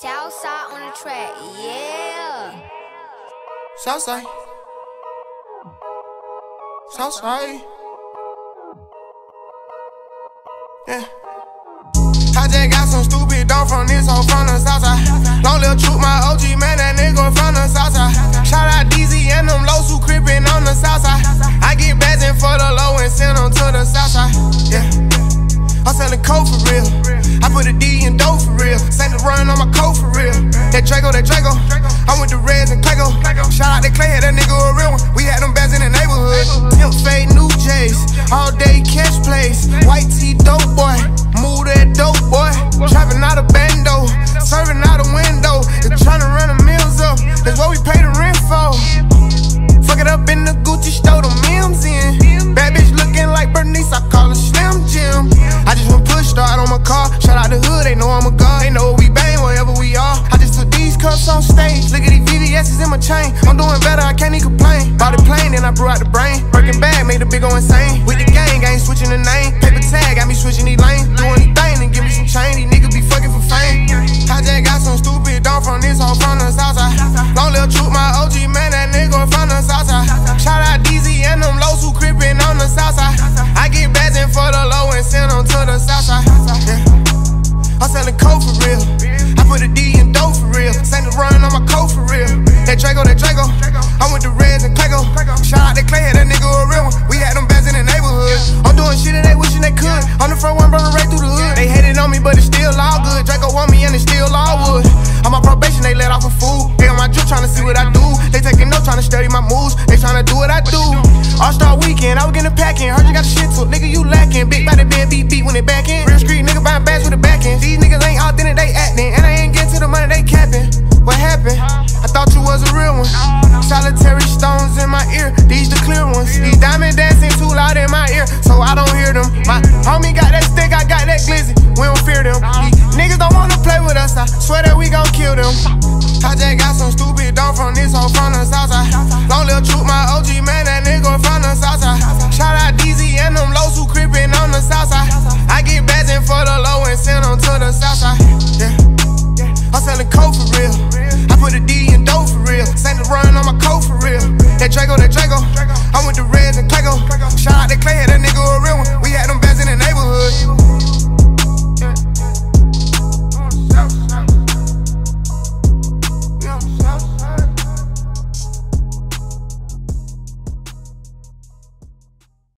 Southside on the track, yeah. Southside. Southside. Yeah. I just got some stupid dough from this hoe from the Southside. Long little troop, my OG man, that nigga from the Southside. Shout out DZ and them lows who creepin' on the Southside. I get bags in for the low and send them to the Southside. Yeah. I'm selling coke for real. I put a D coat for real. That Draco, that Draco. I went to Reds and Clayco. Shout out to Clay, that nigga a real one. We had them bands in the neighborhood. Pimp fade, new J's. All day cash plays. White tee, dope boy. Move that dope boy. Trapping out a bando. Serving out a window. They tryna run the mills up. That's what we pay the rent for. Fuck it up in the Gucci store, the memes in. Bad bitch looking like Bernice, I call her Slim Jim. I just want push start on my car. Shout out the hood, they know I'm a god. They know we bang wherever we are. I just took these cups on stage. Look at these VVS's in my chain. I'm doing better, I can't even complain. Bought a plane, then I blew out the brain. Working bad, made the big go insane. With the gang, I ain't switching the name. Paper tag, got me switching these lanes. Do anything and give me some change. These niggas be fucking for fame. I got some stupid dough from this hoe from the south side. Long little troop, my OG man, that nigga from the south side. Shout out DZ and them lows who creepin' on the south side. I get bags in for the low and send them to the south side. Yeah. I'm selling coke for real. To see what I do. They taking notes, trying to study my moves. They trying to do what I do. All Star weekend, I was getting a packing. Heard you got shit to nigga, you lacking. Big body band beat beat when they back in. Real street nigga buying bags with a back end. These niggas ain't authentic, they acting. And I ain't getting to the money, they capping. What happened? I thought you was a real one. Solitary stones in my ear, these the clear ones. These diamond dancing too loud in my ear, so I don't hear them. My homie got that stick, I got that glizzy. We don't fear them. These niggas don't wanna play with from this hoe from the south side. Long little troop, my OG man, that nigga from the south side. Shout out DZ and them lows who creepin' on the south side. I get bags in for the low and send them to the south side. Yeah, I'm selling coke for real. I put a D in dough for real. Saint run on my coat for real. That Draco, that Draco. I'm